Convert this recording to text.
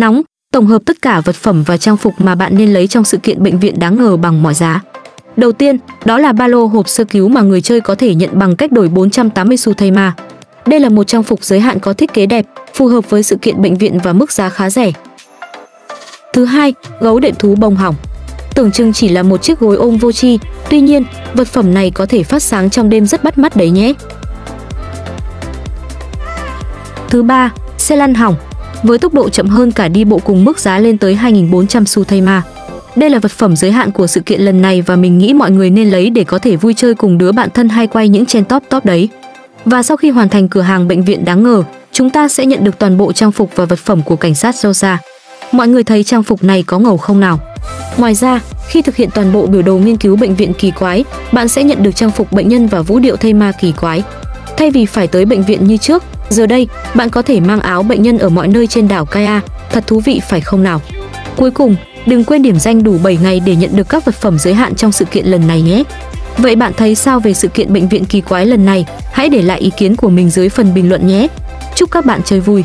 nóng, tổng hợp tất cả vật phẩm và trang phục mà bạn nên lấy trong sự kiện bệnh viện đáng ngờ bằng mọi giá. Đầu tiên, đó là ba lô hộp sơ cứu mà người chơi có thể nhận bằng cách đổi 480 xu thay ma. Đây là một trang phục giới hạn có thiết kế đẹp, phù hợp với sự kiện bệnh viện và mức giá khá rẻ. Thứ hai, gấu điện thú bông hỏng. Tưởng chừng chỉ là một chiếc gối ôm vô tri, tuy nhiên, vật phẩm này có thể phát sáng trong đêm rất bắt mắt đấy nhé. Thứ ba, xe lăn hỏng. Với tốc độ chậm hơn cả đi bộ cùng mức giá lên tới 2.400 xu thay ma. Đây là vật phẩm giới hạn của sự kiện lần này và mình nghĩ mọi người nên lấy để có thể vui chơi cùng đứa bạn thân hay quay những trên top top đấy. Và sau khi hoàn thành cửa hàng bệnh viện đáng ngờ, chúng ta sẽ nhận được toàn bộ trang phục và vật phẩm của cảnh sát Rosa. Mọi người thấy trang phục này có ngầu không nào? Ngoài ra, khi thực hiện toàn bộ biểu đồ nghiên cứu bệnh viện kỳ quái, bạn sẽ nhận được trang phục bệnh nhân và vũ điệu thây ma kỳ quái. Thay vì phải tới bệnh viện như trước, giờ đây bạn có thể mang áo bệnh nhân ở mọi nơi trên đảo Kaya, thật thú vị phải không nào? Cuối cùng, đừng quên điểm danh đủ 7 ngày để nhận được các vật phẩm giới hạn trong sự kiện lần này nhé. Vậy bạn thấy sao về sự kiện bệnh viện kỳ quái lần này? Hãy để lại ý kiến của mình dưới phần bình luận nhé. Chúc các bạn chơi vui!